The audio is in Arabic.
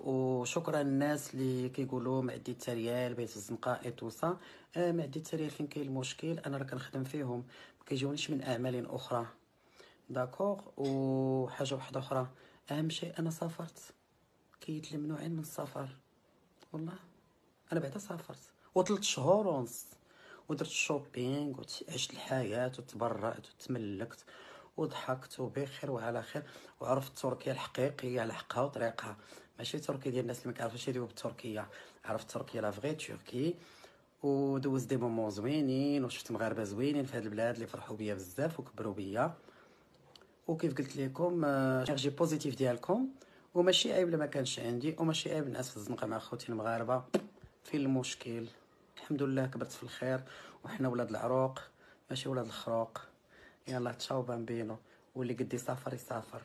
وشكرا للناس اللي كيقولوا معدي التريال بيت الزنقاء إي توسا آه معدي التريال فين كاين المشكل؟ أنا راه كنخدم فيهم ما كيجونيش من أعمال أخرى. داكوغ وحاجة واحدة أخرى. أهم شيء أنا سافرت. كيت ممنوعين من السفر. والله. أنا بعدا سافرت. وثلاث شهور ونص. ودرت شوبينغ وعشت الحياة وتبرعت وتملكت وضحكت وبخير وعلى خير. وعرفت تركيا الحقيقية على حقها وطريقها. ماشي تركيا ديال الناس اللي ما كيعرفوش يديروا بالتركيه عرفت تركيا la vraie Turquie ودوزت des moments زوينين وشفت مغاربة زوينين في هاد البلاد اللي فرحوا بيا بزاف وكبروا بيا. وكيف قلت لكم énergie positive ديالكم. وماشي عيب لما كانش عندي وماشي عيب الناس في الزنقة مع خوتي المغاربة. فين المشكل. الحمد لله كبرت في الخير وحنا ولاد العروق ماشي ولاد الخروق. يلا تشاو بامبينو. واللي قد يسافر يسافر.